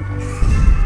Yeah.